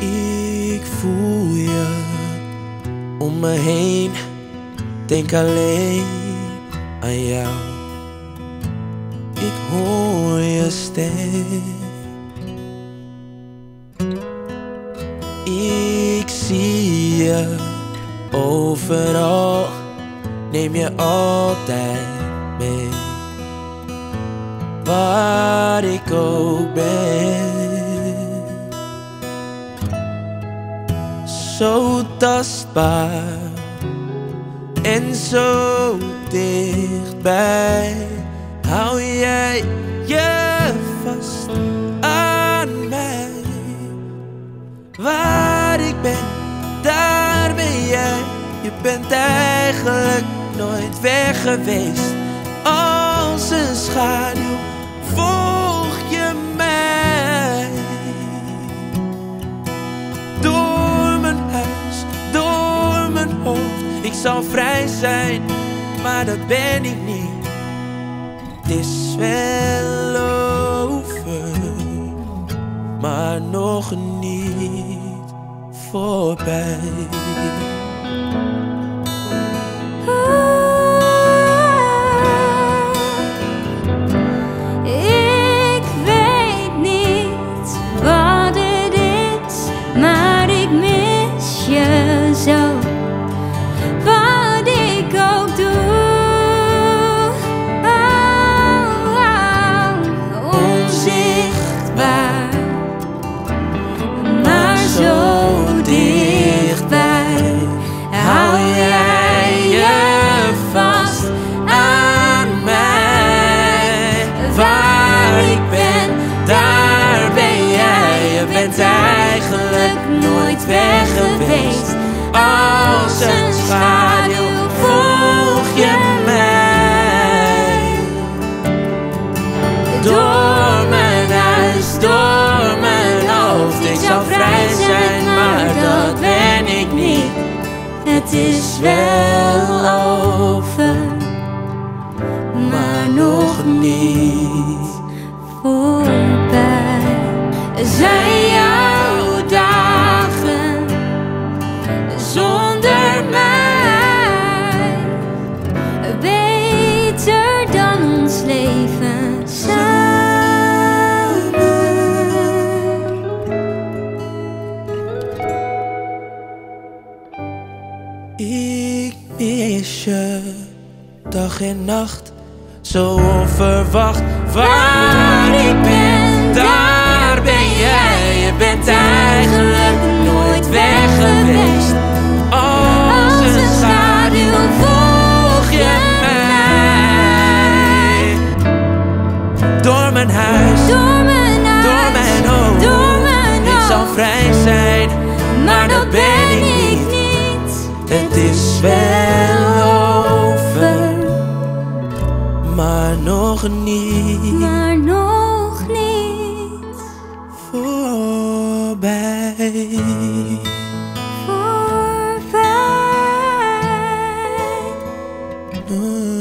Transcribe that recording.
Ik voel je om me heen, denk alleen aan jou. Ik hoor je stem. Ik zie je overal, neem je altijd mee. Waar ik ook ben. Zo tastbaar en zo dichtbij. Hou jij je vast aan mij. Waar ik ben, daar ben jij. Je bent eigenlijk nooit weg geweest. Als een schaduw Zal vrij zijn, maar dat ben ik niet. Het is wel over, maar nog niet voorbij. Bent eigenlijk nooit weg geweest. Als een schaduw volg je mij. Door mijn huis, door mijn hoofd. Ik zou vrij zijn, maar dat ben ik niet. Het is wel over, Maar nog niet. Zonder mij beter dan ons leven samen? Ik mis je dag en nacht, zo onverwacht. Waar ik ben, daar nog niet maar nog niet voorbij. voorbij. Mm.